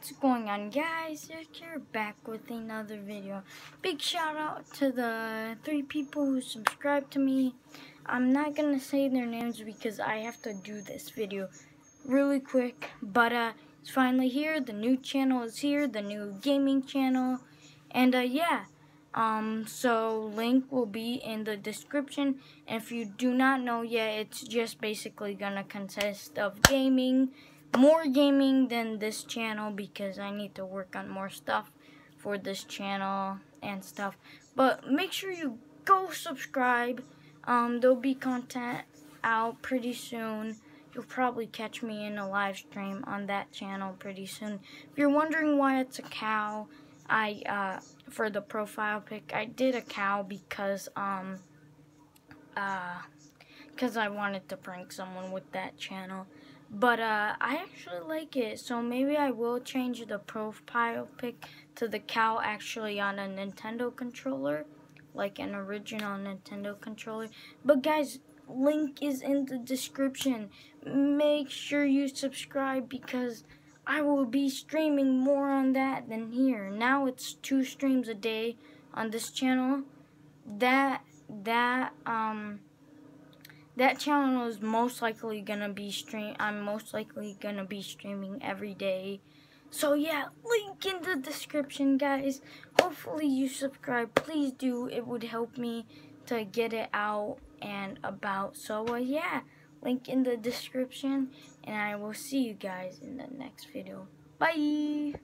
What's going on guys? You're back with another video. Big shout out to the three people who subscribed to me. I'm not gonna say their names because I have to do this video really quick. But uh, it's finally here. The new channel is here. The new gaming channel. And uh, yeah. Um, so link will be in the description. And if you do not know yet, it's just basically gonna consist of gaming more gaming than this channel because I need to work on more stuff for this channel and stuff. But make sure you go subscribe. Um, there'll be content out pretty soon. You'll probably catch me in a live stream on that channel pretty soon. If you're wondering why it's a cow, I, uh, for the profile pic, I did a cow because, um, uh, because I wanted to prank someone with that channel. But uh, I actually like it, so maybe I will change the profile pic to the cow actually on a Nintendo controller, like an original Nintendo controller. But guys, link is in the description. Make sure you subscribe because I will be streaming more on that than here. Now it's two streams a day on this channel. That that um that channel is most likely gonna be stream I'm most likely gonna be streaming every day. So yeah, link in the description guys. Hopefully you subscribe. Please do. It would help me to get it out and about. So uh, yeah, link in the description and I will see you guys in the next video. Bye!